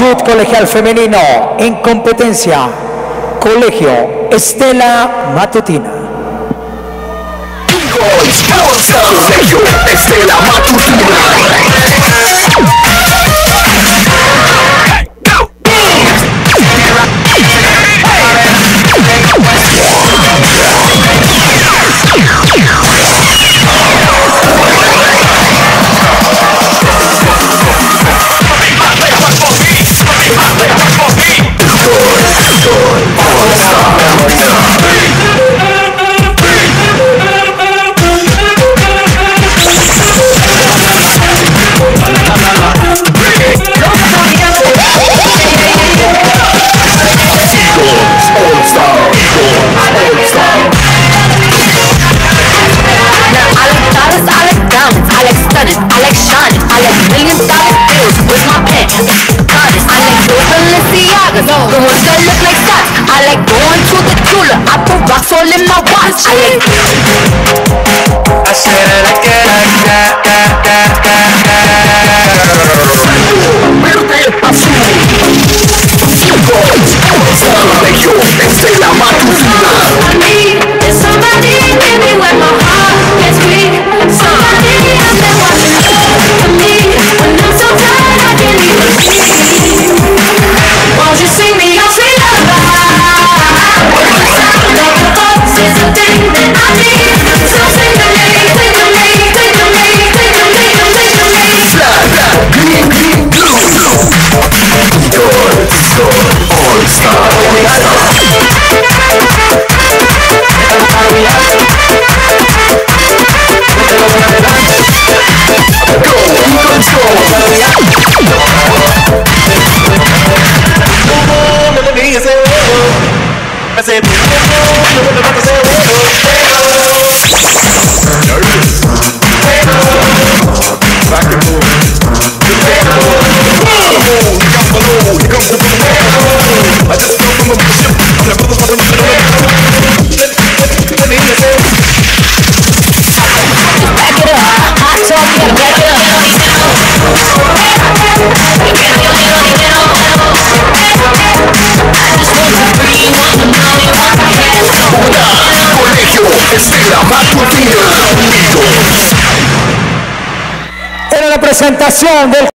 Colegial Femenino en competencia. Colegio Estela Matutina. no. The whole girl look like that. I like going to the jeweler. I put rocks all in my watch. I like. I said. I said. representación del